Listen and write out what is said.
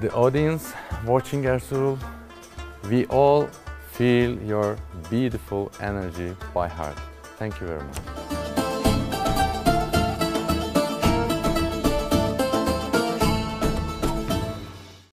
The audience watching Ertuğrul, we all feel your beautiful energy by heart. Thank you very much.